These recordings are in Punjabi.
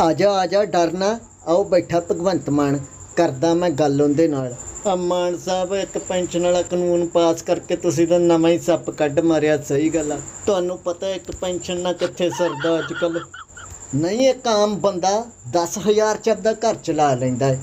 ਆ ਜਾ ਆ ਜਾ ਡਰਨਾ। ਆਓ ਬੈਠਾ ਭਗਵੰਤ ਮਾਨ। ਕਰਦਾ ਮੈਂ ਗੱਲ ਉਹਦੇ ਨਾਲ। ਆ ਮਾਨ ਸਾਹਿਬ, ਇੱਕ ਪੈਨਸ਼ਨ ਵਾਲਾ ਕਾਨੂੰਨ ਪਾਸ ਕਰਕੇ ਤੁਸੀਂ ਤਾਂ ਨਵਾਂ ਹੀ ਸੱਪ ਕੱਢ ਮਾਰਿਆ, ਸਹੀ ਗੱਲ ਆ। ਤੁਹਾਨੂੰ ਪਤਾ ਇੱਕ ਪੈਨਸ਼ਨ ਨਾਲ ਕਿੱਥੇ ਸਰਦਾ ਅੱਜ ਕੱਲ ਨਹੀਂ, ਇੱਕ ਆਮ ਬੰਦਾ 10000 ਚ ਆਪਦਾ ਘਰ ਚਲਾ ਲੈਂਦਾ ਹੈ।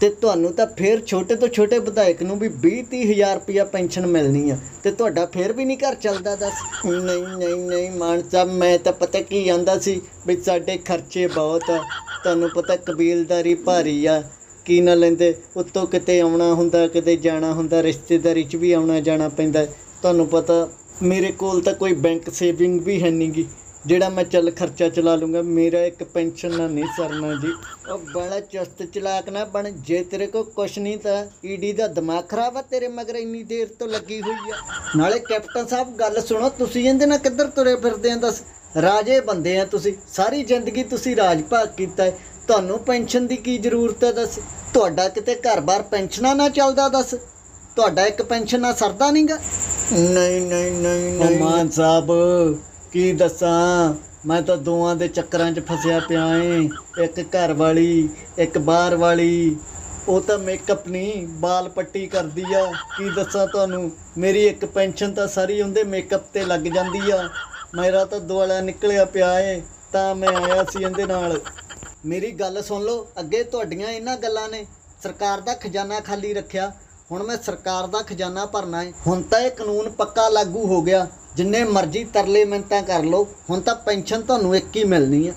ਤੇ ਤੁਹਾਨੂੰ ਤਾਂ ਫੇਰ ਛੋਟੇ ਤੋਂ ਛੋਟੇ ਵਿਧਾਇਕ ਨੂੰ ਵੀ 20 30000 ਰੁਪਇਆ ਪੈਨਸ਼ਨ ਮਿਲਣੀ ਆ। ਤੇ ਤੁਹਾਡਾ ਫੇਰ ਵੀ ਨਹੀਂ ਘਰ ਚੱਲਦਾ, ਦੱਸ। ਨਹੀਂ ਨਹੀਂ ਨਹੀਂ, ਮਾਨ ਸਾਹਿਬ, ਮੈਂ ਤਾਂ ਪਤਾ ਕੀ ਆਂਦਾ ਸੀ ਵੀ ਸਾਡੇ ਖਰਚੇ ਬਹੁਤ ਆ। ਤੁਹਾਨੂੰ ਪਤਾ ਕਬੀਲਦਾਰੀ ਭਾਰੀ ਆ। ਕੀ ਨਾ ਲੈਂਦੇ, ਉੱਤੋਂ ਕਿਤੇ ਆਉਣਾ ਹੁੰਦਾ, ਕਿਤੇ ਜਾਣਾ ਹੁੰਦਾ, ਰਿਸ਼ਤੇਦਾਰੀ 'ਚ ਵੀ ਆਉਣਾ ਜਾਣਾ ਪੈਂਦਾ। ਤੁਹਾਨੂੰ ਪਤਾ ਮੇਰੇ ਕੋਲ ਤਾਂ ਕੋਈ ਬੈਂਕ ਸੇਵਿੰਗ ਵੀ ਹੈ ਨਹੀਂਗੀ ਜਿਹੜਾ ਮੈਂ ਚੱਲ ਖਰਚਾ ਚਲਾ ਲੂੰਗਾ ਮੇਰਾ ਇੱਕ ਪੈਨਸ਼ਨ ਨਾਲ ਨਹੀਂ ਸਰਨਾ ਜੀ। ਉਹ ਬੜਾ ਚੁਸਤ ਚਲਾਕ ਨਾ ਬਣ ਜੇ ਤੇਰੇ ਕੋ ਕੁਛ ਨਹੀਂ ਤਾਂ ਈਡੀ ਦਾ ਦਿਮਾਗ ਖਰਾਬ ਆ ਤੇਰੇ ਮਗਰ ਇੰਨੀ ਦੇਰ ਤੋਂ ਲੱਗੀ ਹੋਈ ਆ। ਨਾਲੇ ਕੈਪਟਨ ਸਾਹਿਬ ਗੱਲ ਸੁਣੋ ਤੁਸੀਂ ਇਹਦੇ ਨਾਲ ਕਿੱਧਰ ਤੁਰੇ ਫਿਰਦੇ ਆ? ਦੱਸ ਰਾਜੇ ਬੰਦੇ ਆ ਤੁਸੀਂ ਸਾਰੀ ਜ਼ਿੰਦਗੀ ਤੁਸੀਂ ਰਾਜ ਭਾਗ ਕੀਤਾ ਤੁਹਾਨੂੰ ਪੈਨਸ਼ਨ ਦੀ ਕੀ ਜ਼ਰੂਰਤ ਹੈ ਦੱਸ? ਤੁਹਾਡਾ ਕਿਤੇ ਘਰ-ਬਾਰ ਪੈਨਸ਼ਨਾਂ ਨਾ ਚੱਲਦਾ ਦੱਸ? ਤੁਹਾਡਾ ਇੱਕ ਪੈਨਸ਼ਨ ਨਾਲ ਸਰਦਾ ਨਹੀਂਗਾ ਨਹੀਂ ਨਹੀਂ ਨਹੀਂ ਨਹੀਂ ਮਾਨ ਸਾਹਿਬ ਕੀ ਦੱਸਾਂ? ਮੈਂ ਤਾਂ ਦੋਵਾਂ ਦੇ ਚੱਕਰਾਂ 'ਚ ਫਸਿਆ ਪਿਆ ਏ। ਇੱਕ ਘਰ ਵਾਲੀ, ਇੱਕ ਬਾਹਰ ਵਾਲੀ। ਉਹ ਤਾਂ ਮੇਕਅਪ ਨਹੀਂ, ਬਾਲ ਪੱਟੀ ਕਰਦੀ ਆ। ਕੀ ਦੱਸਾਂ ਤੁਹਾਨੂੰ? ਮੇਰੀ ਇੱਕ ਪੈਨਸ਼ਨ ਤਾਂ ਸਾਰੀ ਉਹਦੇ ਮੇਕਅਪ ਤੇ ਲੱਗ ਜਾਂਦੀ ਆ। ਮੇਰਾ ਤਾਂ ਦੁਆਲਾ ਨਿਕਲਿਆ ਪਿਆ ਏ, ਤਾਂ ਮੈਂ ਆਇਆ ਸੀ ਇਹਦੇ ਨਾਲ। ਮੇਰੀ ਗੱਲ ਸੁਣ ਲਓ, ਅੱਗੇ ਤੁਹਾਡੀਆਂ ਇਹਨਾਂ ਗੱਲਾਂ ਨੇ। ਸਰਕਾਰ ਦਾ ਖਜ਼ਾਨਾ ਖਾਲੀ ਰੱਖਿਆ। ਹੁਣ ਮੈਂ ਸਰਕਾਰ ਦਾ ਖਜ਼ਾਨਾ ਭਰਨਾ ਏ। ਹੁਣ ਤਾਂ ਇਹ ਕਾਨੂੰਨ ਪੱਕਾ ਲਾਗੂ ਹੋ ਗਿਆ। ਜਿੰਨੇ ਮਰਜ਼ੀ ਤਰਲੇ ਮਿੰਤਾਂ ਕਰ ਲਓ ਹੁਣ ਤਾਂ ਪੈਨਸ਼ਨ ਤੁਹਾਨੂੰ ਇੱਕ ਹੀ ਮਿਲਣੀ ਆ।